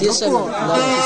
Gracias.